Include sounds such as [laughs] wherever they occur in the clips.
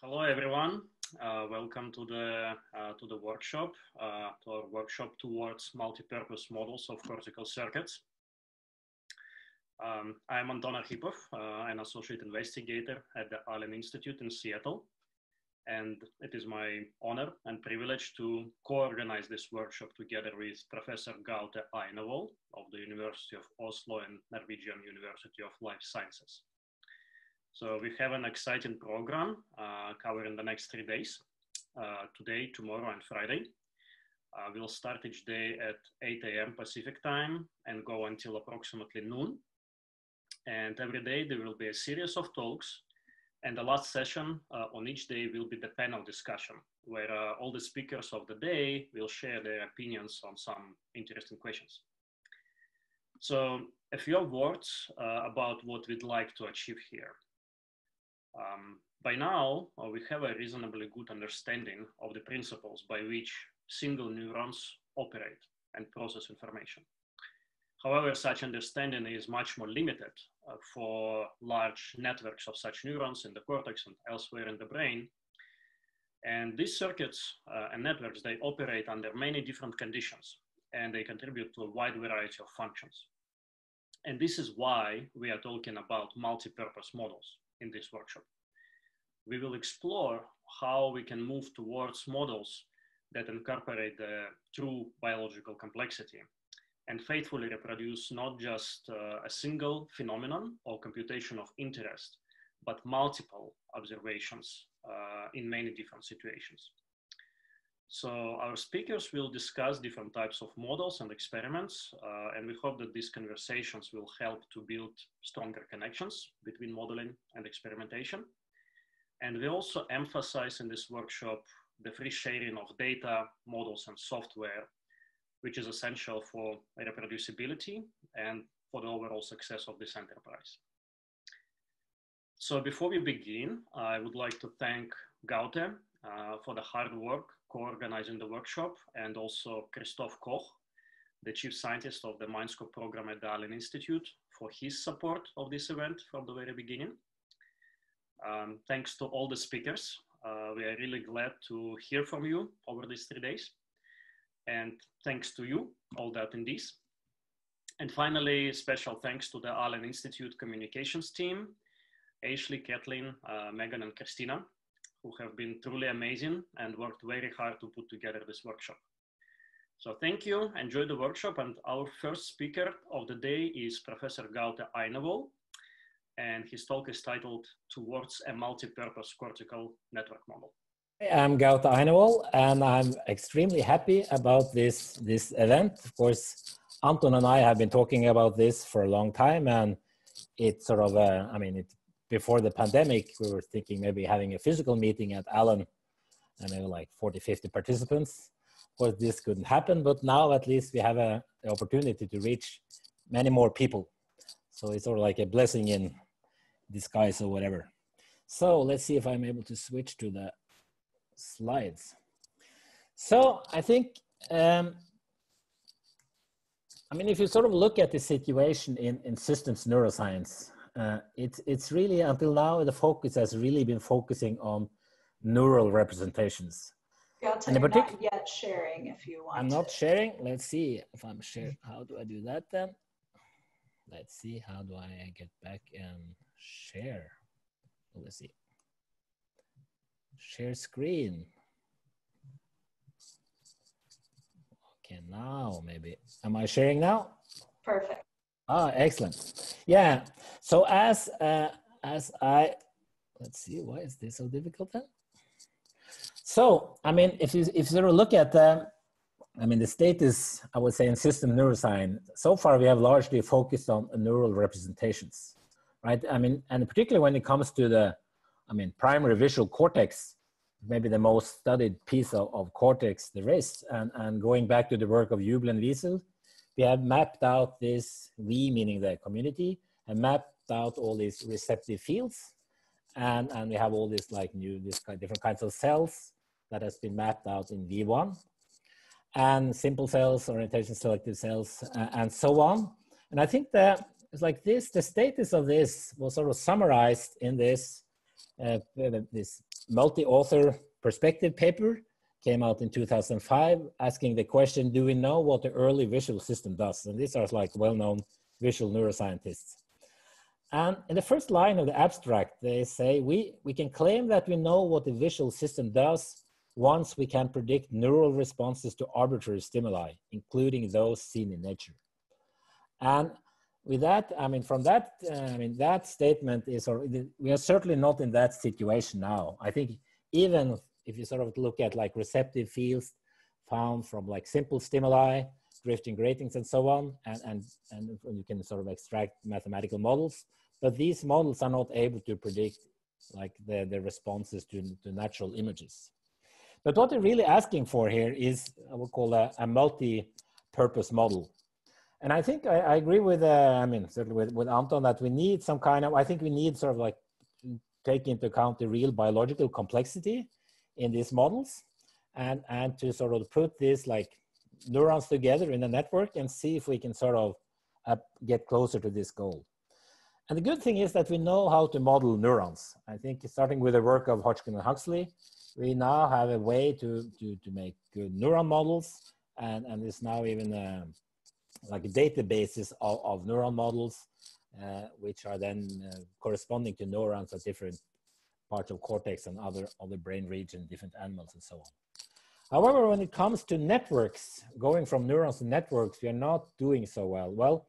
hello everyone. Uh, welcome to the uh, to the workshop, uh, to our workshop towards multi-purpose models of cortical circuits. Um, I'm Anton Arkhipov, uh, an associate investigator at the Allen Institute in Seattle, and it is my honor and privilege to co-organize this workshop together with Professor Gaute Einevoll of the University of Oslo and Norwegian University of Life Sciences. So we have an exciting program uh, covering the next three days, uh, today, tomorrow, and Friday. Uh, we'll start each day at 8 a.m. Pacific time and go until approximately noon. And every day there will be a series of talks. And the last session uh, on each day will be the panel discussion, where uh, all the speakers of the day will share their opinions on some interesting questions. So a few words uh, about what we'd like to achieve here. Um, by now, uh, we have a reasonably good understanding of the principles by which single neurons operate and process information. However, such understanding is much more limited uh, for large networks of such neurons in the cortex and elsewhere in the brain. And these circuits uh, and networks, they operate under many different conditions and they contribute to a wide variety of functions. And this is why we are talking about multi-purpose models in this workshop. We will explore how we can move towards models that incorporate the true biological complexity and faithfully reproduce not just uh, a single phenomenon or computation of interest, but multiple observations uh, in many different situations. So our speakers will discuss different types of models and experiments, uh, and we hope that these conversations will help to build stronger connections between modeling and experimentation. And we also emphasize in this workshop the free sharing of data, models, and software, which is essential for reproducibility and for the overall success of this enterprise. So before we begin, I would like to thank Gaute uh, for the hard work co-organizing the workshop, and also Christoph Koch, the chief scientist of the Mindscope program at the Allen Institute, for his support of this event from the very beginning. Um, thanks to all the speakers. Uh, we are really glad to hear from you over these three days. And thanks to you, all the attendees. And finally, special thanks to the Allen Institute communications team, Ashley, Kathleen, uh, Megan, and Christina, who have been truly amazing and worked very hard to put together this workshop. So thank you, enjoy the workshop. And our first speaker of the day is Professor Gaute Einevoll, and his talk is titled Towards a Multi-Purpose Cortical Network Model. I'm Gaute Einevoll, and I'm extremely happy about this, this event. Of course, Anton and I have been talking about this for a long time, and it's sort of, a, I mean, it before the pandemic, we were thinking maybe having a physical meeting at Allen and maybe like 40, 50 participants. Of course, this couldn't happen, but now at least we have a, opportunity to reach many more people. So it's sort of like a blessing in disguise or whatever. So let's see if I'm able to switch to the slides. So I think, um, I mean, if you sort of look at the situation in, in systems neuroscience, uh, it's it's really until now the focus has really been focusing on neural representations. Yeah, and in particular, not yet sharing if you want. I'm not sharing. Let's see if I'm sharing. How do I do that then? Let's see. How do I get back and share? Let's see. Share screen. Okay, now maybe. Am I sharing now? Perfect. Ah, excellent. Yeah. So as uh, as I let's see, why is this so difficult then? So I mean, if you if you sort of look at the, I mean, the state is I would say in system neuroscience. So far, we have largely focused on neural representations, right? I mean, and particularly when it comes to the, I mean, primary visual cortex, maybe the most studied piece of, of cortex there is, and and going back to the work of Hubel and Wiesel, we have mapped out this, we meaning the community, and mapped out all these receptive fields. And, and we have all these like new, these kind, different kinds of cells that has been mapped out in V1 and simple cells, orientation selective cells, uh, and so on. And I think that it's like this, the status of this was sort of summarized in this, uh, this multi-author perspective paper came out in 2005 asking the question, do we know what the early visual system does? And these are like well-known visual neuroscientists. And in the first line of the abstract, they say, we, we can claim that we know what the visual system does once we can predict neural responses to arbitrary stimuli, including those seen in nature. And with that, I mean, from that, uh, I mean, that statement is, or we are certainly not in that situation now. I think even if you sort of look at like receptive fields found from like simple stimuli, drifting gratings and so on, and, and, and you can sort of extract mathematical models, but these models are not able to predict like the, the responses to, to natural images. But what they're really asking for here is, I would call a, a multi-purpose model. And I think I, I agree with, uh, I mean, certainly with, with Anton that we need some kind of, I think we need sort of like take into account the real biological complexity in these models and, and to sort of put this like neurons together in a network and see if we can sort of uh, get closer to this goal. And the good thing is that we know how to model neurons. I think starting with the work of Hodgkin and Huxley, we now have a way to, to, to make good neuron models and, and it's now even uh, like databases of, of neuron models uh, which are then uh, corresponding to neurons at different parts of cortex and other, other brain region, different animals and so on. However, when it comes to networks, going from neurons to networks, we are not doing so well. Well,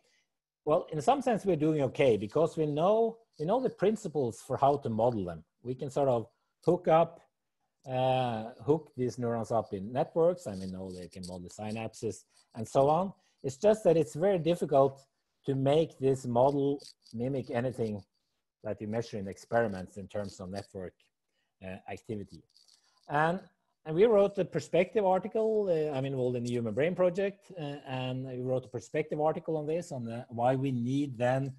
well, in some sense, we're doing okay because we know we know the principles for how to model them. We can sort of hook up, uh, hook these neurons up in networks, and we know they can model the synapses and so on. It's just that it's very difficult to make this model mimic anything that you measure in experiments in terms of network uh, activity. And, and we wrote a perspective article, uh, I'm involved in the Human Brain Project, uh, and we wrote a perspective article on this, on the, why we need then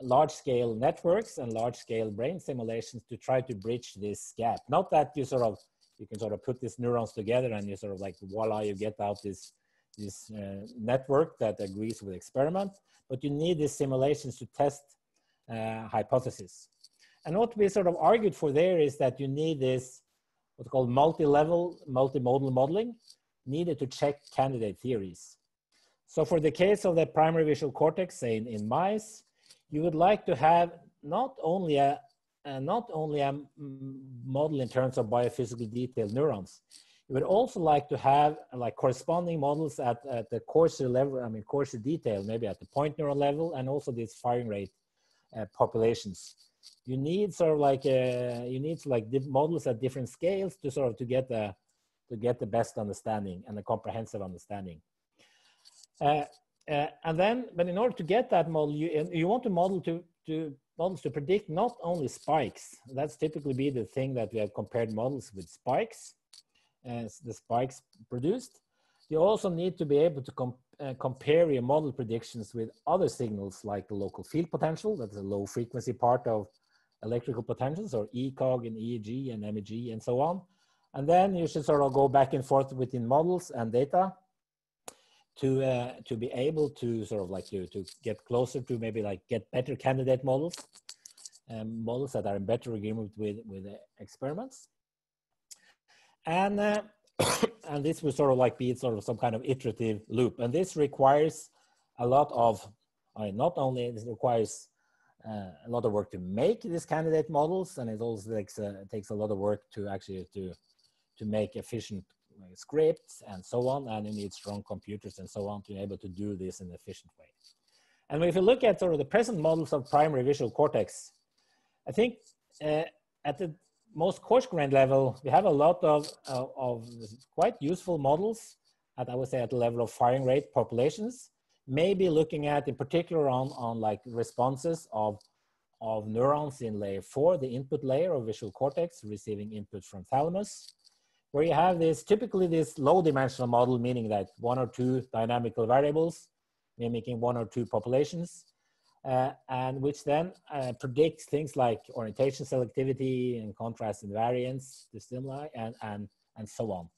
large-scale networks and large-scale brain simulations to try to bridge this gap. Not that you sort of, you can sort of put these neurons together and you sort of like, voila, you get out this, this uh, network that agrees with experiment, but you need these simulations to test uh, hypothesis. And what we sort of argued for there is that you need this what's called multi-level, multimodal modeling needed to check candidate theories. So for the case of the primary visual cortex, say in, in mice, you would like to have not only a, uh, not only a model in terms of biophysical detailed neurons, you would also like to have like corresponding models at, at the coarser level, I mean coarser detail, maybe at the point neuron level, and also these firing rate uh, populations. You need sort of like a, uh, you need like models at different scales to sort of to get the to get the best understanding and the comprehensive understanding. Uh, uh, and then, but in order to get that model, you you want to model to to models to predict not only spikes. That's typically be the thing that we have compared models with spikes, the spikes produced. You also need to be able to uh, compare your model predictions with other signals like the local field potential, that's a low frequency part of electrical potentials, or ECOG and EEG and MEG and so on. And then you should sort of go back and forth within models and data to uh, to be able to sort of like to, to get closer to maybe like get better candidate models, um, models that are in better agreement with, with experiments. And uh, [coughs] and this will sort of like be sort of some kind of iterative loop. And this requires a lot of, I mean, not only this requires uh, a lot of work to make these candidate models, and it also takes uh, takes a lot of work to actually to to make efficient scripts and so on, and you need strong computers and so on to be able to do this in an efficient way. And if you look at sort of the present models of primary visual cortex, I think uh, at the most coarse grain level, we have a lot of, uh, of quite useful models at, I would say, at the level of firing rate populations, maybe looking at in particular on, on like responses of, of neurons in layer four, the input layer of visual cortex receiving input from thalamus, where you have this, typically this low dimensional model, meaning that one or two dynamical variables mimicking one or two populations uh, and which then uh, predicts things like orientation selectivity and contrast invariance, the stimuli, and, and, and so on.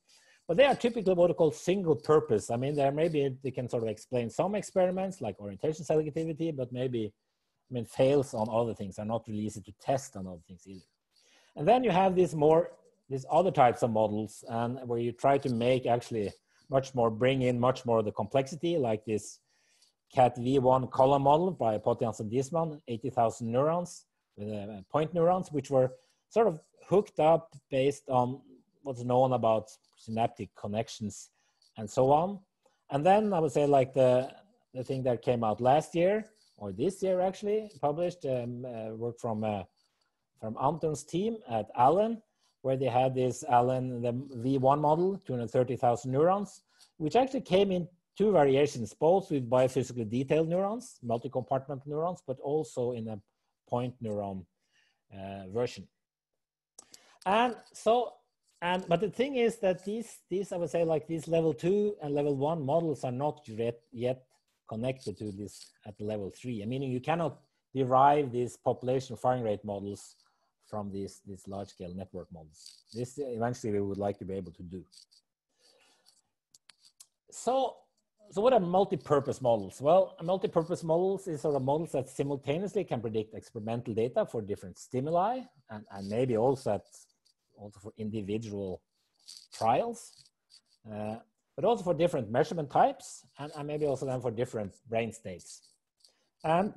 But they are typically what are called single purpose. I mean, there maybe they can sort of explain some experiments like orientation selectivity, but maybe I mean fails on other things, are not really easy to test on other things either. And then you have these more, these other types of models and where you try to make actually much more, bring in much more of the complexity like this CAT V1 column model by Potjans and Diesmann, 80,000 neurons uh, point neurons, which were sort of hooked up based on what's known about synaptic connections and so on. And then I would say like the, the thing that came out last year or this year actually published um, uh, work from uh, from Anton's team at Allen, where they had this Allen the V1 model, 230,000 neurons, which actually came in two variations, both with biophysically detailed neurons, multi-compartment neurons, but also in a point neuron uh, version. And so, and but the thing is that these, these I would say like these level two and level one models are not yet, yet connected to this at level three. I mean, you cannot derive these population firing rate models from these, these large scale network models. This eventually we would like to be able to do. So, so what are multi-purpose models? Well, multi-purpose models is sort of models that simultaneously can predict experimental data for different stimuli and, and maybe also at, also for individual trials. Uh, but also for different measurement types and, and maybe also then for different brain states. And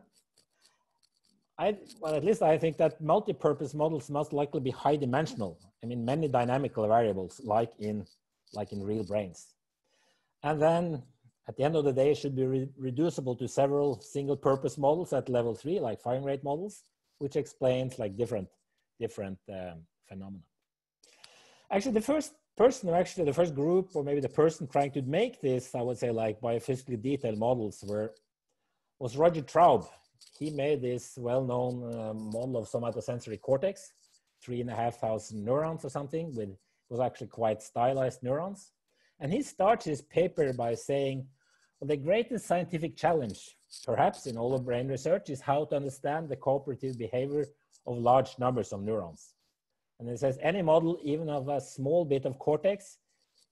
I, well, at least I think that multi-purpose models must likely be high dimensional. I mean, many dynamical variables like in, like in real brains. And then at the end of the day, it should be re reducible to several single purpose models at level three, like firing rate models, which explains like different, different um, phenomena. Actually, the first person, or actually the first group, or maybe the person trying to make this, I would say like biophysically detailed models were, was Roger Traub. He made this well-known uh, model of somatosensory cortex, three and a half thousand neurons or something with, was actually quite stylized neurons. And he starts his paper by saying, the greatest scientific challenge, perhaps in all of brain research, is how to understand the cooperative behavior of large numbers of neurons. And it says any model, even of a small bit of cortex,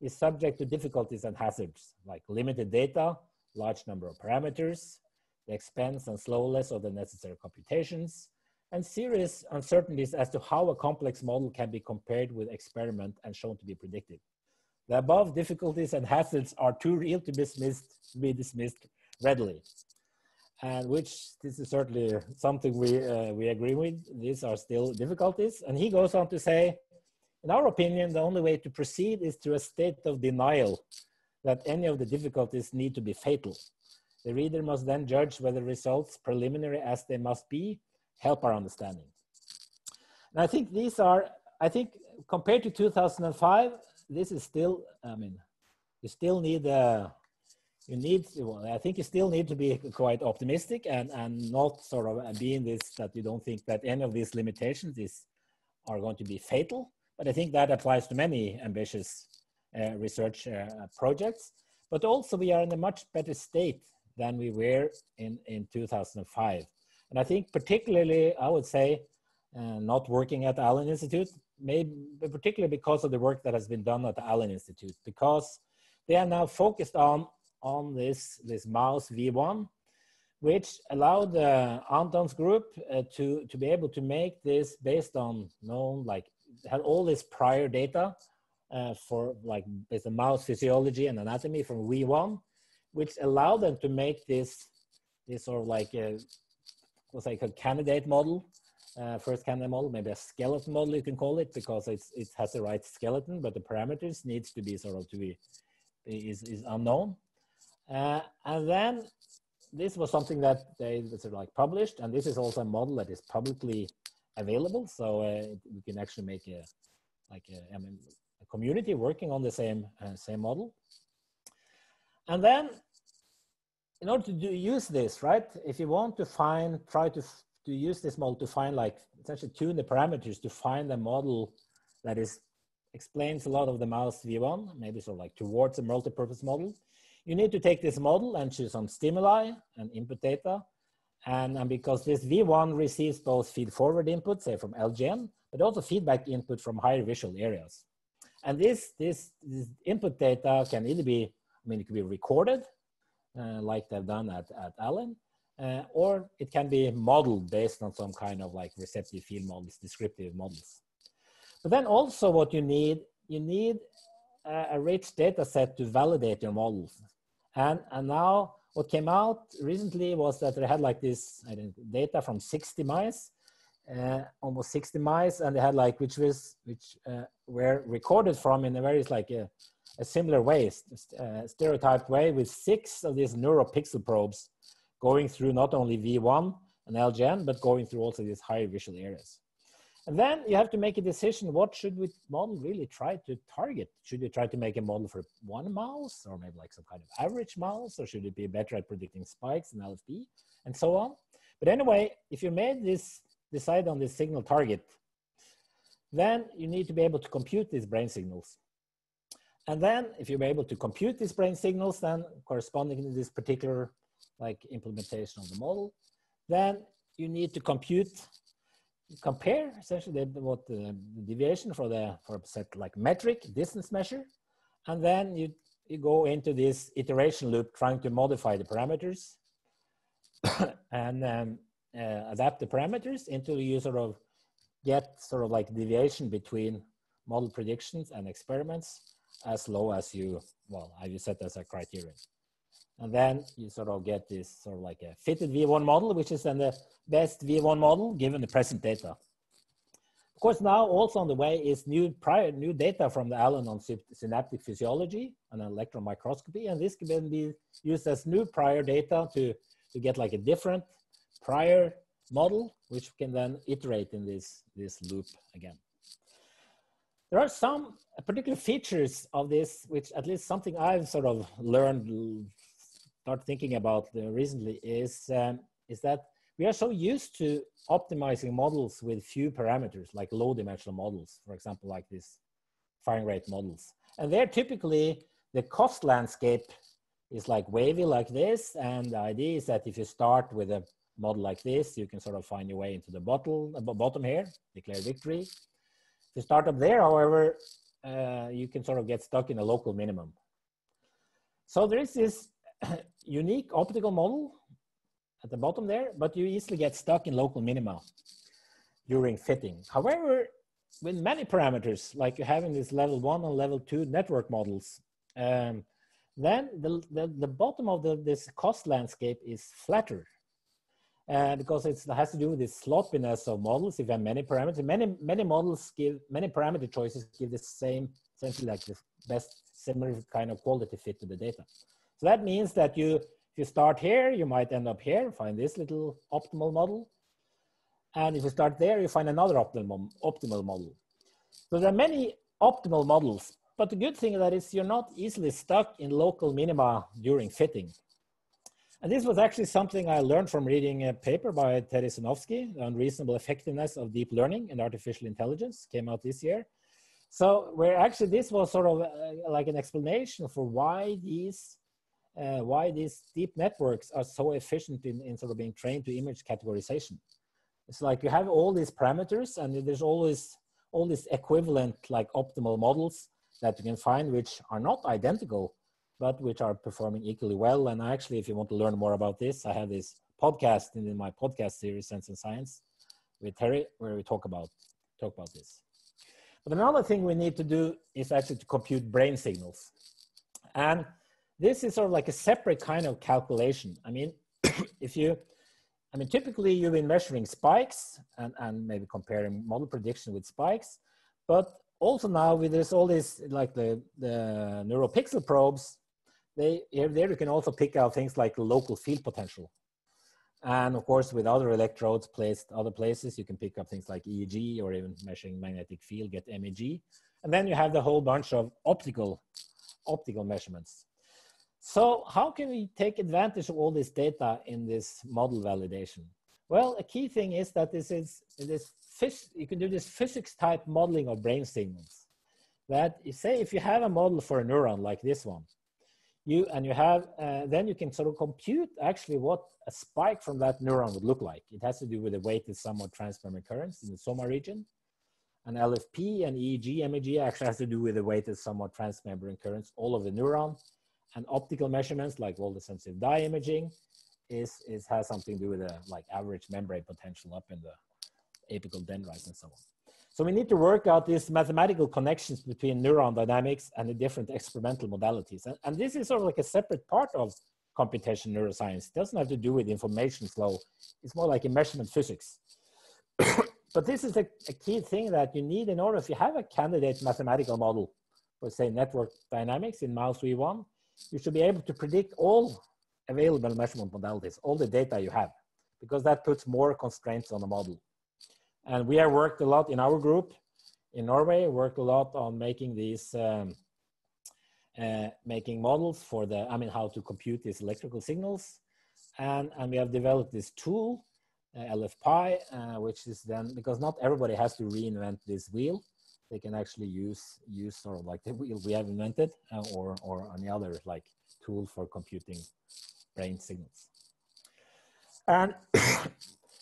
is subject to difficulties and hazards like limited data, large number of parameters, the expense and slowness of the necessary computations, and serious uncertainties as to how a complex model can be compared with experiment and shown to be predictive. The above difficulties and hazards are too real to be dismissed, be dismissed readily and which this is certainly something we uh, we agree with. These are still difficulties, and he goes on to say, in our opinion, the only way to proceed is through a state of denial that any of the difficulties need to be fatal. The reader must then judge whether results, preliminary as they must be, help our understanding. And I think these are, I think compared to 2005, this is still, I mean, you still need a, you need well, i think you still need to be quite optimistic and and not sort of be in this that you don't think that any of these limitations is are going to be fatal. But i think that applies to many ambitious uh, research uh, projects. But also we are in a much better state than we were in in 2005 and i think particularly i would say uh, not working at allen institute maybe particularly because of the work that has been done at the allen institute because they are now focused on on this, this mouse V1, which allowed uh, Anton's group uh, to, to be able to make this based on known, like, had all this prior data uh, for like based on mouse physiology and anatomy from V1, which allowed them to make this, this sort of like a, was like a candidate model, uh, first candidate model, maybe a skeleton model you can call it because it's, it has the right skeleton, but the parameters needs to be sort of to be, is, is unknown. Uh, and then this was something that they sort of like published, and this is also a model that is publicly available. So uh, we can actually make a like a, I mean, a community working on the same uh, same model. And then, in order to do, use this, right? If you want to find, try to to use this model to find like essentially tune the parameters to find a model that is explains a lot of the mouse V1, maybe sort of like towards a multi-purpose model you need to take this model and choose some stimuli and input data. And, and because this V1 receives both feed forward input, say from LGN, but also feedback input from higher visual areas. And this, this, this input data can either be, I mean, it could be recorded, uh, like they've done at, at Allen, uh, or it can be modeled based on some kind of like receptive field models, descriptive models. But then also what you need, you need a, a rich data set to validate your models. And, and now what came out recently was that they had like this data from 60 mice, uh, almost 60 mice, and they had like which was which uh, were recorded from in a very like a, a similar way, uh, stereotyped way, with six of these neuropixel probes going through not only V1 and LGN, but going through also these high visual areas. And then you have to make a decision, what should we model really try to target? Should you try to make a model for one mouse or maybe like some kind of average mouse, or should it be better at predicting spikes and LFP and so on? But anyway, if you made this, decide on this signal target, then you need to be able to compute these brain signals. And then if you're able to compute these brain signals, then corresponding to this particular like implementation of the model, then you need to compute, compare essentially what the, deviation for the for a set like metric distance measure, and then you you go into this iteration loop trying to modify the parameters [coughs] and um, uh, adapt the parameters until you sort of get sort of like deviation between model predictions and experiments as low as you, well, as you set as a criterion. And then you sort of get this sort of like a fitted V1 model, which is then the best V1 model given the present data. Of course, now also on the way is new prior new data from the Allen on synaptic physiology and electron microscopy, and this can then be used as new prior data to to get like a different prior model, which can then iterate in this this loop again. There are some particular features of this, which at least something I've sort of learned start thinking about recently is, um, is that we are so used to optimizing models with few parameters, like low dimensional models, for example, like these firing rate models. And there typically the cost landscape is like wavy like this. And the idea is that if you start with a model like this, you can sort of find your way into the bottle, uh, bottom here, declare victory. If you start up there, however, uh, you can sort of get stuck in a local minimum. So there is this [coughs] unique optical model at the bottom there, but you easily get stuck in local minima during fitting. However, with many parameters, like you have in this level one and level two network models, um, then the, the, the, bottom of the, this cost landscape is flatter. Uh, because it has to do with the sloppiness of models. If you have many parameters, many many models give many parameter choices give the same essentially like the best similar kind of quality fit to the data. So that means that you, if you start here, you might end up here, find this little optimal model. And if you start there, you find another optimal, optimal model. So there are many optimal models, but the good thing is that is you're not easily stuck in local minima during fitting. And this was actually something I learned from reading a paper by Terry Sejnowski on reasonable effectiveness of deep learning and artificial intelligence, came out this year. So where actually this was sort of uh, like an explanation for why these uh, why these deep networks are so efficient in, in sort of being trained to image categorization. It's like you have all these parameters and there's always all these equivalent like optimal models that you can find which are not identical, but which are performing equally well. And actually, if you want to learn more about this, I have this podcast in my podcast series, Sense and Science, with Terry, where we talk about talk about this. But another thing we need to do is actually to compute brain signals. And this is sort of like a separate kind of calculation. I mean, [coughs] if you, I mean, typically you've been measuring spikes and, and maybe comparing model prediction with spikes, but also now with this all this like the the neuropixel probes, they there you can also pick out things like local field potential, and of course with other electrodes placed other places, you can pick up things like EEG or even measuring magnetic field, get MEG, and then you have the whole bunch of optical optical measurements. So how can we take advantage of all this data in this model validation? Well, a key thing is that this is this you can do this physics type modeling of brain signals. That you say if you have a model for a neuron like this one, you and you have uh, then you can sort of compute actually what a spike from that neuron would look like. It has to do with the weighted sum of transmembrane currents in the soma region. And LFP and EEG, MEG actually has to do with the weighted sum of transmembrane currents all of the neuron and optical measurements like voltage-sensitive dye imaging is, is has something to do with the like average membrane potential up in the apical dendrites and so on. So we need to work out these mathematical connections between neuron dynamics and the different experimental modalities. And, and this is sort of like a separate part of computation neuroscience. It doesn't have to do with information flow. It's more like a measurement physics. [coughs] but this is a, a, key thing that you need in order, if you have a candidate mathematical model for say network dynamics in mouse V1, you should be able to predict all available measurement modalities, all the data you have, because that puts more constraints on the model. And we have worked a lot in our group in Norway, worked a lot on making these, um, uh, making models for the, I mean, how to compute these electrical signals. And, and we have developed this tool, uh, LFPy, uh, which is then, because not everybody has to reinvent this wheel. They can actually use, use sort of like the wheel we have invented uh, or, or any other like tool for computing brain signals. And [coughs]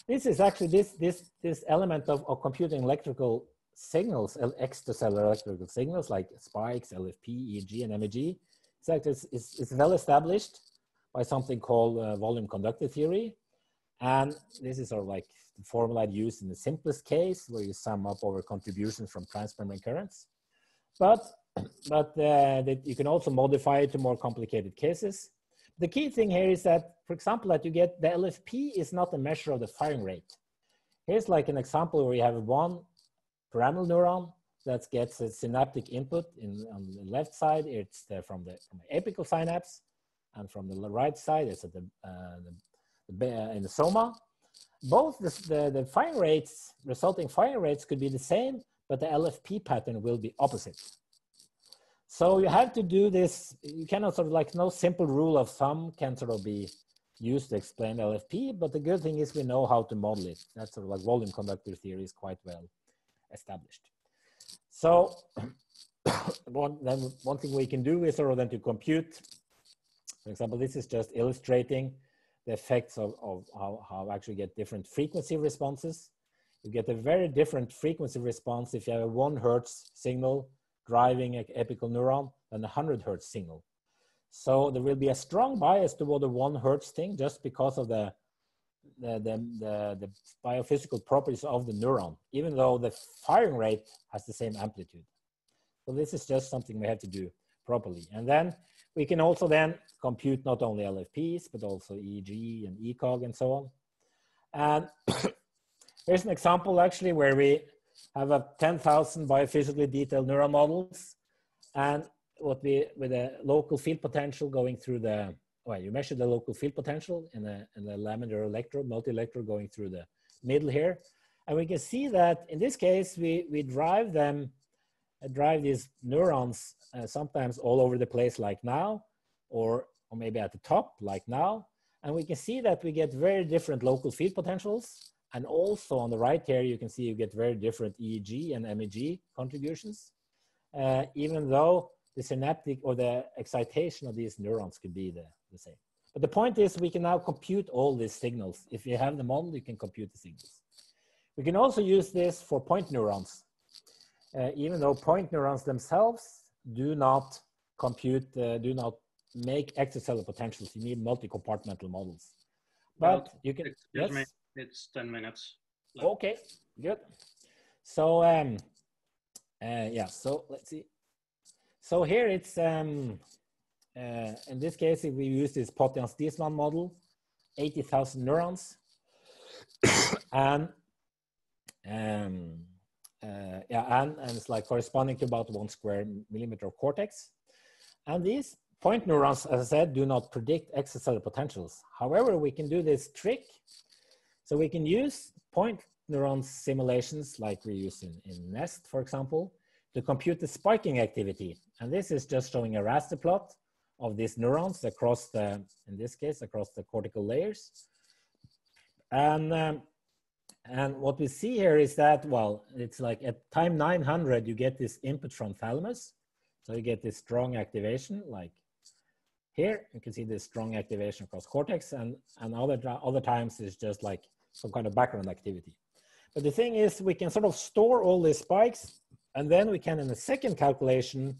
this is actually this this this element of, of computing electrical signals, extracellular electrical signals like spikes, LFP, EEG, and MEG. It's, actually, it's, it's well established by something called uh, volume conductor theory. And this is sort of like the formula i use in the simplest case where you sum up over contributions from transmembrane currents. But, [clears throat] but uh, that you can also modify it to more complicated cases. The key thing here is that, for example, that you get the LFP is not a measure of the firing rate. Here's like an example where you have one pyramidal neuron that gets a synaptic input in, on the left side, it's the, from, the, from the apical synapse, and from the right side, it's at the, uh, the, uh, in the soma. Both the, the, the firing rates, resulting firing rates could be the same, but the LFP pattern will be opposite. So you have to do this, you cannot sort of like no simple rule of thumb can sort of be used to explain LFP, but the good thing is we know how to model it. That's sort of like volume conductor theory is quite well established. So [coughs] one, then one thing we can do is sort of then to compute, for example, this is just illustrating the effects of, of how, how actually get different frequency responses. You get a very different frequency response if you have a one hertz signal driving an apical neuron than a 100 hertz signal. So there will be a strong bias toward the one hertz thing just because of the, the, the, the, the biophysical properties of the neuron, even though the firing rate has the same amplitude. So this is just something we have to do properly. And then we can also then compute not only LFPs, but also EEG and ECOG and so on. And [coughs] here's an example actually where we have a 10,000 biophysically detailed neural models. And what we, with a local field potential going through the, well, you measure the local field potential in the, in the laminar electrode, multi-electrode going through the middle here. And we can see that in this case, we, we drive them, drive these neurons uh, sometimes all over the place like now, or, or maybe at the top like now. And we can see that we get very different local field potentials and also on the right here, you can see you get very different EEG and MEG contributions, uh, even though the synaptic or the excitation of these neurons could be the, the same. But the point is we can now compute all these signals. If you have the model, you can compute the signals. We can also use this for point neurons, uh, even though point neurons themselves do not compute, uh, do not make extracellular potentials. You need multi-compartmental models. But well, you can, yes? Me. It's 10 minutes. Okay, good. So, um, uh, yeah, so let's see. So here it's, um, uh, in this case, we use this Potjans-Diesmann model, 80,000 neurons. [coughs] and, um, uh, yeah, and, and it's like corresponding to about one square millimeter of cortex. And these point neurons, as I said, do not predict extracellular potentials. However, we can do this trick so we can use point neuron simulations like we use in, in NEST, for example, to compute the spiking activity. And this is just showing a raster plot of these neurons across the, in this case, across the cortical layers. And, um, and what we see here is that, well, it's like at time 900, you get this input from thalamus. So you get this strong activation like here. You can see this strong activation across cortex and, and other, other times it's just like some kind of background activity. But the thing is, we can sort of store all these spikes, and then we can, in the second calculation,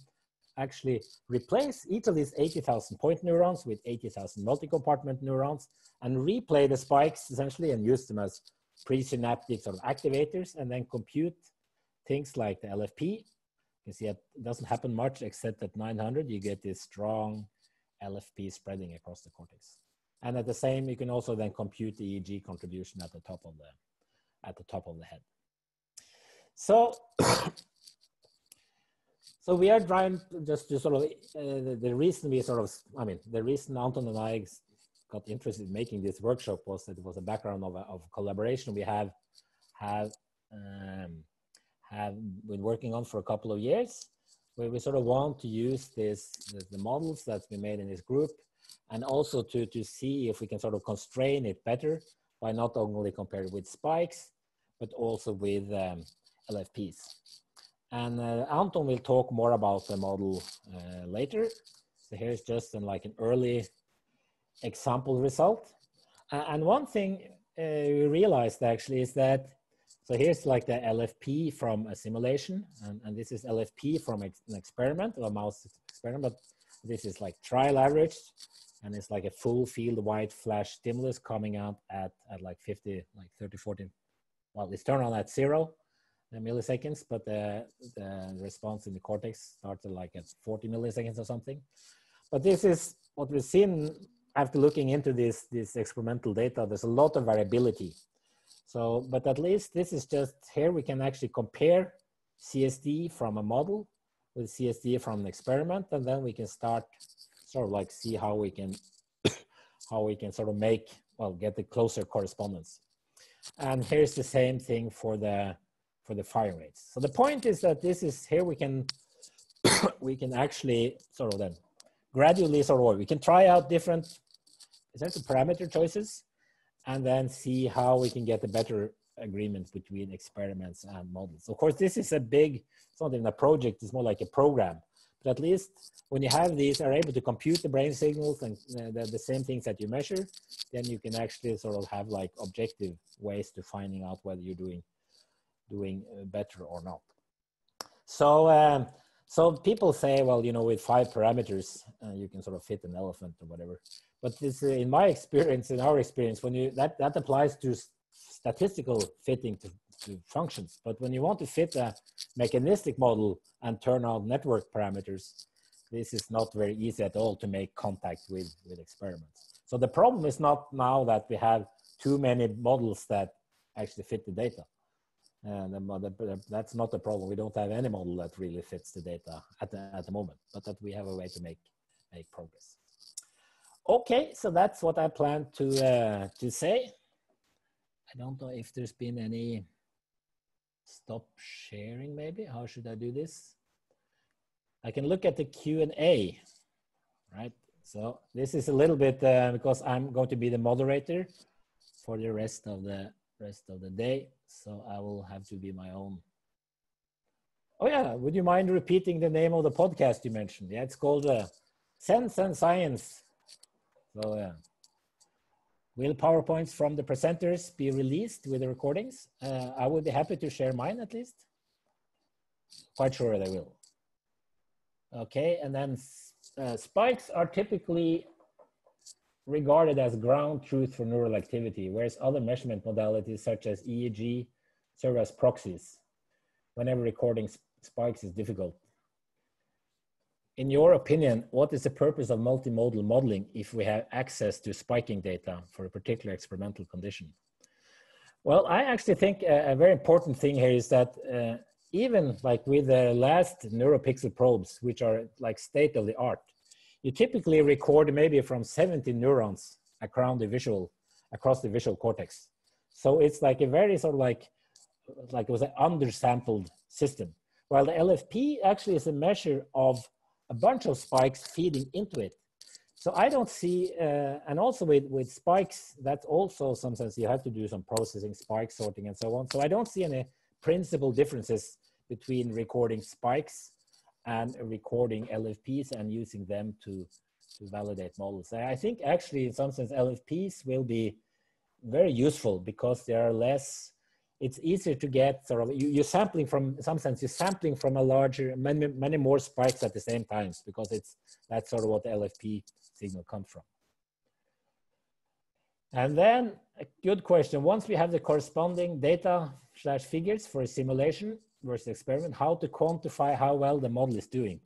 actually replace each of these 80,000 point neurons with 80,000 multi-compartment neurons and replay the spikes essentially and use them as presynaptic sort of activators and then compute things like the LFP. You see it doesn't happen much except at 900, you get this strong LFP spreading across the cortex. And at the same, you can also then compute the EEG contribution at the top of the, at the top of the head. So, [coughs] so we are trying just to sort of, uh, the, the, reason we sort of, I mean, the reason Anton and I got interested in making this workshop was that it was a background of, of collaboration we have, have, um, have been working on for a couple of years, where we sort of want to use this, the, models that's been made in this group, and also to, to see if we can sort of constrain it better by not only comparing with spikes, but also with um, LFPs. And uh, Anton will talk more about the model uh, later. So here's just an, like an early example result. Uh, and one thing uh, we realized actually is that, so here's like the LFP from a simulation, and, and this is LFP from an experiment, a mouse experiment, but this is like trial average, and it's like a full field white flash stimulus coming out at, at like 50, like 30, 40, well, it's turned on at zero milliseconds, but the, the response in the cortex started like at 40 milliseconds or something. But this is what we've seen after looking into this, this experimental data. There's a lot of variability. So, but at least this is just here we can actually compare CSD from a model with CSD from an experiment, and then we can start sort of like see how we can [coughs] how we can sort of make well get the closer correspondence. And here's the same thing for the for the fire rates. So the point is that this is here we can [coughs] we can actually sort of then gradually sort of we can try out different essential parameter choices and then see how we can get a better agreement between experiments and models. Of course, this is a big, it's not even a project, it's more like a program. But at least when you have these, are able to compute the brain signals and uh, the, the same things that you measure, then you can actually sort of have like objective ways to finding out whether you're doing doing uh, better or not. So, um, so people say, well, you know, with five parameters, uh, you can sort of fit an elephant or whatever. But this, uh, in my [laughs] experience, in our experience, when you that that applies to statistical fitting to, to functions. But when you want to fit a mechanistic model and turn on network parameters, this is not very easy at all to make contact with with experiments. So the problem is not now that we have too many models that actually fit the data. And the, that's not the problem. We don't have any model that really fits the data at the, at the moment, but that we have a way to make, make progress. Okay, so that's what I plan to, uh, to say. I don't know if there's been any stop sharing maybe. How should I do this? I can look at the Q&A, right? So this is a little bit uh, because I'm going to be the moderator for the rest of the rest of the day. So I will have to be my own. Oh yeah, would you mind repeating the name of the podcast you mentioned? Yeah, it's called uh, Sense and Science. So yeah. Will PowerPoints from the presenters be released with the recordings? Uh, I would be happy to share mine at least. Quite sure they will. Okay, and then uh, spikes are typically regarded as ground truth for neural activity, whereas other measurement modalities such as EEG serve as proxies whenever recording spikes is difficult. In your opinion, what is the purpose of multimodal modeling if we have access to spiking data for a particular experimental condition? Well, I actually think a, a very important thing here is that uh, even like with the last neuropixel probes, which are like state of the art, you typically record maybe from 70 neurons across the visual, across the visual cortex. So it's like a very sort of like, like it was an undersampled system. While the LFP actually is a measure of a bunch of spikes feeding into it. So I don't see, uh, and also with, with spikes, that's also sometimes you have to do some processing, spike sorting and so on. So I don't see any principal differences between recording spikes and recording LFPs and using them to, to validate models. I think actually in some sense LFPs will be very useful because there are less, it's easier to get sort of, you, are sampling from, some sense, you're sampling from a larger, many, many more spikes at the same times because it's, that's sort of what the LFP signal comes from. And then a good question, once we have the corresponding data slash figures for a simulation, versus experiment, how to quantify how well the model is doing.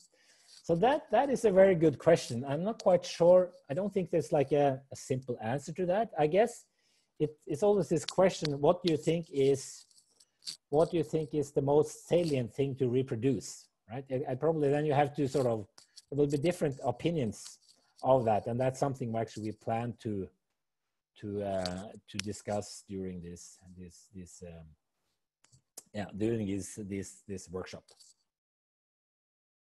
So that that is a very good question. I'm not quite sure. I don't think there's like a, a simple answer to that. I guess it, it's always this question: What do you think is what do you think is the most salient thing to reproduce? Right? I, probably then you have to sort of there will be different opinions of that, and that's something actually we actually plan to to uh, to discuss during this this this um, yeah during this this this workshop.